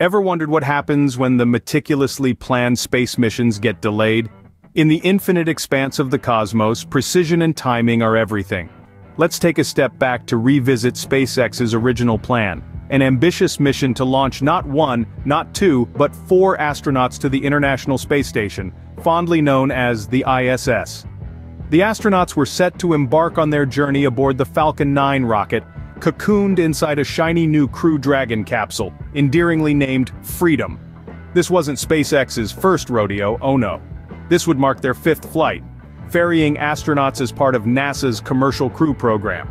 Ever wondered what happens when the meticulously planned space missions get delayed? In the infinite expanse of the cosmos, precision and timing are everything. Let's take a step back to revisit SpaceX's original plan, an ambitious mission to launch not one, not two, but four astronauts to the International Space Station, fondly known as the ISS. The astronauts were set to embark on their journey aboard the Falcon 9 rocket, cocooned inside a shiny new Crew Dragon capsule, endearingly named Freedom. This wasn't SpaceX's first rodeo, oh no. This would mark their fifth flight, ferrying astronauts as part of NASA's Commercial Crew program.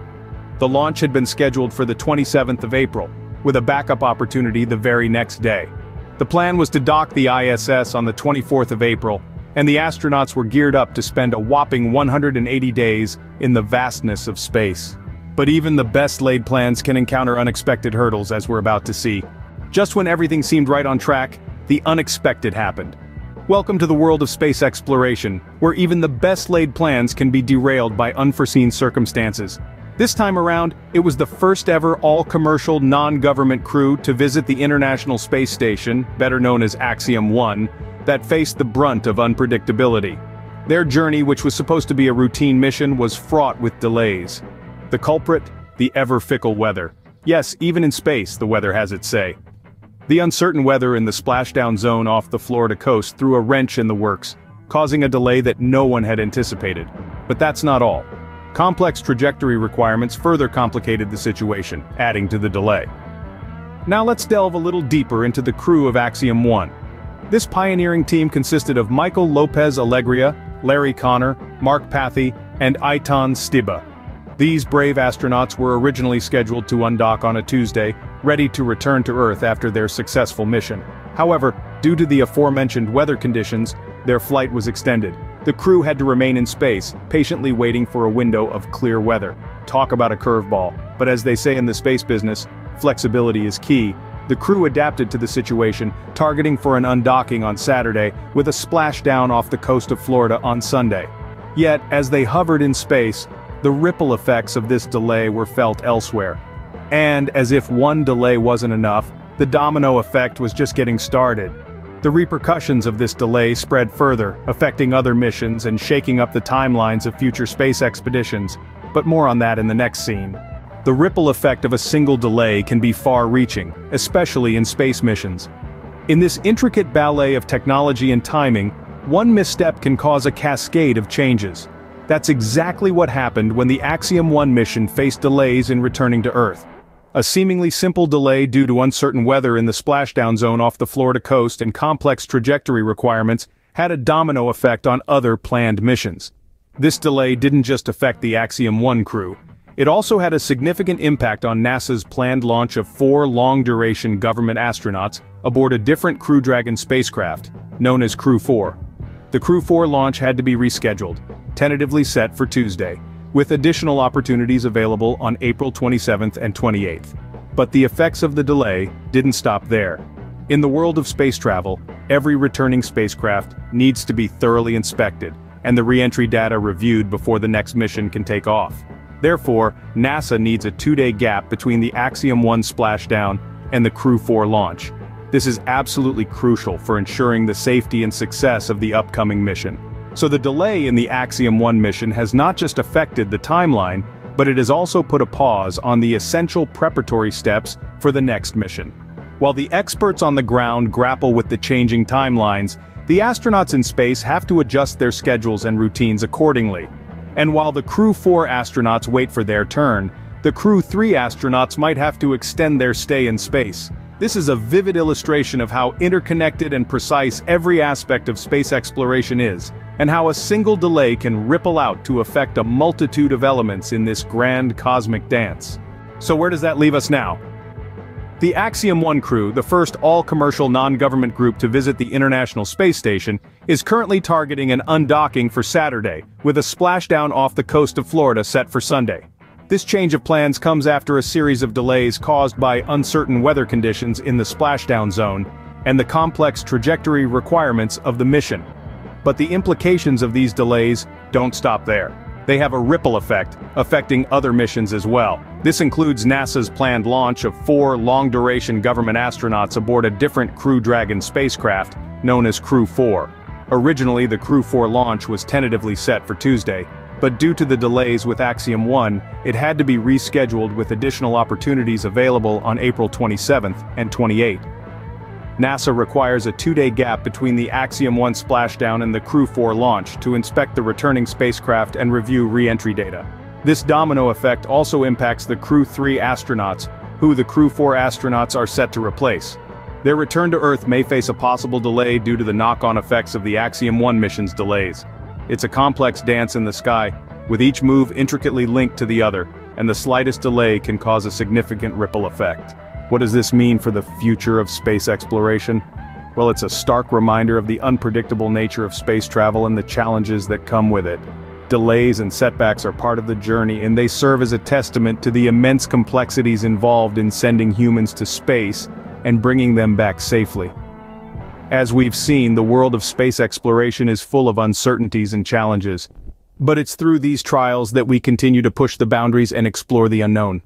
The launch had been scheduled for the 27th of April, with a backup opportunity the very next day. The plan was to dock the ISS on the 24th of April, and the astronauts were geared up to spend a whopping 180 days in the vastness of space. But even the best laid plans can encounter unexpected hurdles as we're about to see. Just when everything seemed right on track, the unexpected happened. Welcome to the world of space exploration, where even the best laid plans can be derailed by unforeseen circumstances. This time around, it was the first ever all-commercial non-government crew to visit the International Space Station, better known as Axiom 1, that faced the brunt of unpredictability. Their journey which was supposed to be a routine mission was fraught with delays. The culprit? The ever-fickle weather. Yes, even in space, the weather has its say. The uncertain weather in the splashdown zone off the Florida coast threw a wrench in the works, causing a delay that no one had anticipated. But that's not all. Complex trajectory requirements further complicated the situation, adding to the delay. Now let's delve a little deeper into the crew of Axiom 1. This pioneering team consisted of Michael Lopez Alegria, Larry Connor, Mark Pathy, and Eytan Stibbe. These brave astronauts were originally scheduled to undock on a Tuesday, ready to return to Earth after their successful mission. However, due to the aforementioned weather conditions, their flight was extended. The crew had to remain in space, patiently waiting for a window of clear weather. Talk about a curveball. But as they say in the space business, flexibility is key. The crew adapted to the situation, targeting for an undocking on Saturday, with a splashdown off the coast of Florida on Sunday. Yet, as they hovered in space, the ripple effects of this delay were felt elsewhere. And, as if one delay wasn't enough, the domino effect was just getting started. The repercussions of this delay spread further, affecting other missions and shaking up the timelines of future space expeditions, but more on that in the next scene. The ripple effect of a single delay can be far-reaching, especially in space missions. In this intricate ballet of technology and timing, one misstep can cause a cascade of changes. That's exactly what happened when the Axiom 1 mission faced delays in returning to Earth. A seemingly simple delay due to uncertain weather in the splashdown zone off the Florida coast and complex trajectory requirements had a domino effect on other planned missions. This delay didn't just affect the Axiom 1 crew, it also had a significant impact on NASA's planned launch of four long-duration government astronauts aboard a different Crew Dragon spacecraft, known as Crew 4. The Crew 4 launch had to be rescheduled, tentatively set for Tuesday, with additional opportunities available on April 27th and 28th. But the effects of the delay didn't stop there. In the world of space travel, every returning spacecraft needs to be thoroughly inspected, and the re-entry data reviewed before the next mission can take off. Therefore, NASA needs a two-day gap between the Axiom 1 splashdown and the Crew 4 launch. This is absolutely crucial for ensuring the safety and success of the upcoming mission. So the delay in the Axiom 1 mission has not just affected the timeline, but it has also put a pause on the essential preparatory steps for the next mission. While the experts on the ground grapple with the changing timelines, the astronauts in space have to adjust their schedules and routines accordingly. And while the Crew 4 astronauts wait for their turn, the Crew 3 astronauts might have to extend their stay in space. This is a vivid illustration of how interconnected and precise every aspect of space exploration is, and how a single delay can ripple out to affect a multitude of elements in this grand cosmic dance. So where does that leave us now? The Axiom 1 crew, the first all-commercial non-government group to visit the International Space Station, is currently targeting an undocking for Saturday, with a splashdown off the coast of Florida set for Sunday. This change of plans comes after a series of delays caused by uncertain weather conditions in the splashdown zone, and the complex trajectory requirements of the mission. But the implications of these delays don't stop there. they have a ripple effect, affecting other missions as well. This includes NASA's planned launch of four long-duration government astronauts aboard a different Crew Dragon spacecraft, known as Crew 4. Originally the Crew 4 launch was tentatively set for Tuesday, but due to the delays with Axiom 1, it had to be rescheduled with additional opportunities available on April 27 and 28. NASA requires a two-day gap between the Axiom 1 splashdown and the Crew 4 launch to inspect the returning spacecraft and review re-entry data. This domino effect also impacts the Crew 3 astronauts, who the Crew 4 astronauts are set to replace. Their return to Earth may face a possible delay due to the knock-on effects of the Axiom 1 mission's delays. It's a complex dance in the sky, with each move intricately linked to the other, and the slightest delay can cause a significant ripple effect. What does this mean for the future of space exploration? Well, it's a stark reminder of the unpredictable nature of space travel and the challenges that come with it. Delays and setbacks are part of the journey and they serve as a testament to the immense complexities involved in sending humans to space and bringing them back safely. As we've seen, the world of space exploration is full of uncertainties and challenges. But it's through these trials that we continue to push the boundaries and explore the unknown.